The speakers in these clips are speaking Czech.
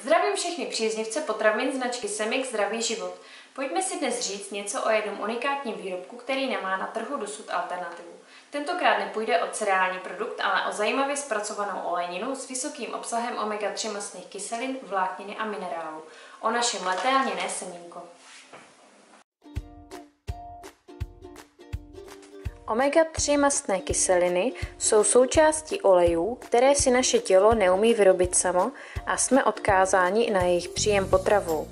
Zdravím všechny příznivce potravin značky Semik Zdravý život. Pojďme si dnes říct něco o jednom unikátním výrobku, který nemá na trhu dosud alternativu. Tentokrát nepůjde o cereální produkt, ale o zajímavě zpracovanou olejninu s vysokým obsahem omega-3 mastných kyselin, vlákniny a minerálů. O našem leté lněné semínko. Omega-3 mastné kyseliny jsou součástí olejů, které si naše tělo neumí vyrobit samo a jsme odkázáni na jejich příjem potravou.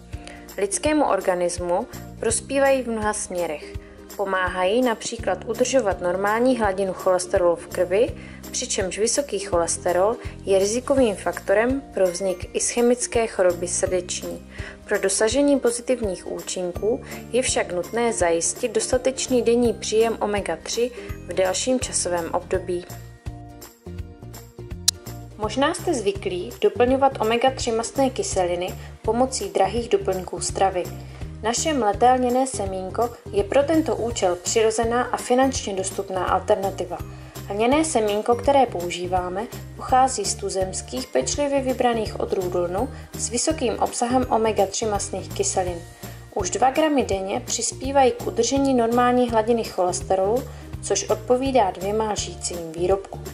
Lidskému organismu prospívají v mnoha směrech. Pomáhají například udržovat normální hladinu cholesterolu v krvi, přičemž vysoký cholesterol je rizikovým faktorem pro vznik ischemické choroby srdeční. Pro dosažení pozitivních účinků je však nutné zajistit dostatečný denní příjem omega-3 v delším časovém období. Možná jste zvyklí doplňovat omega-3 mastné kyseliny pomocí drahých doplňků stravy. Naše mletelněné semínko je pro tento účel přirozená a finančně dostupná alternativa – Lněné semínko, které používáme, pochází z tuzemských pečlivě vybraných odrůd lnu s vysokým obsahem omega-3 masných kyselin. Už 2 gramy denně přispívají k udržení normální hladiny cholesterolu, což odpovídá dvěma lžícím výrobkům.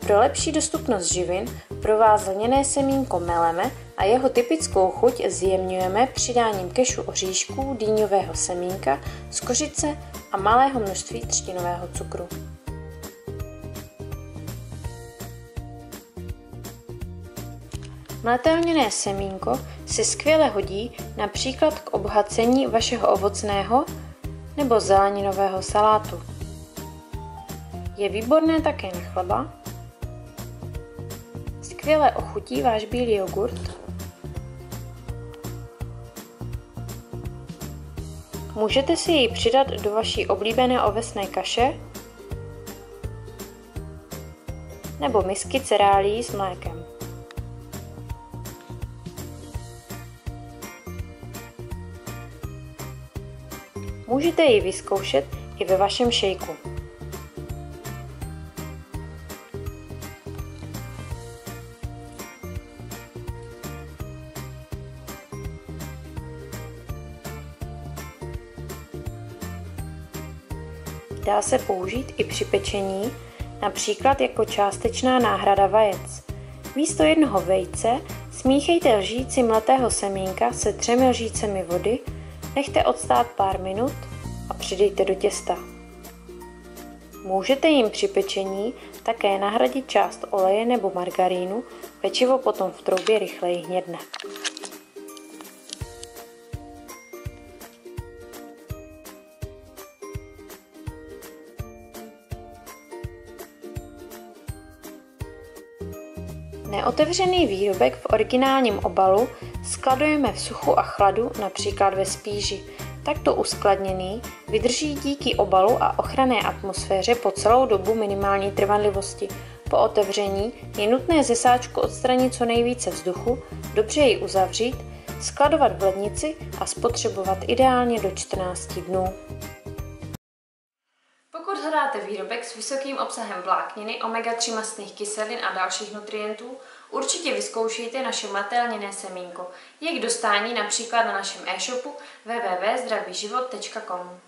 Pro lepší dostupnost živin pro vás lněné semínko meleme a jeho typickou chuť zjemňujeme přidáním kešu oříšků, dýňového semínka, z kořice a malého množství třtinového cukru. Mletelněné semínko se skvěle hodí například k obohacení vašeho ovocného nebo zeleninového salátu. Je výborné také na chleba, skvěle ochutí váš bílý jogurt, Můžete si ji přidat do vaší oblíbené ovesné kaše nebo misky cereálí s mlékem. Můžete ji vyzkoušet i ve vašem šejku. Dá se použít i při pečení, například jako částečná náhrada vajec. Místo jednoho vejce smíchejte lžíci mletého semínka se třemi lžícemi vody Nechte odstát pár minut a přidejte do těsta. Můžete jim při pečení také nahradit část oleje nebo margarínu, pečivo potom v troubě rychleji hnědne. Neotevřený výrobek v originálním obalu skladujeme v suchu a chladu, například ve spíži. Takto uskladněný vydrží díky obalu a ochranné atmosféře po celou dobu minimální trvanlivosti. Po otevření je nutné ze sáčku odstranit co nejvíce vzduchu, dobře ji uzavřít, skladovat v lednici a spotřebovat ideálně do 14 dnů. Výrobek s vysokým obsahem vlákniny, omega-3 mastných kyselin a dalších nutrientů, určitě vyzkoušejte naše matelněné semínko. Je k dostání například na našem e-shopu www.zdravyživot.com.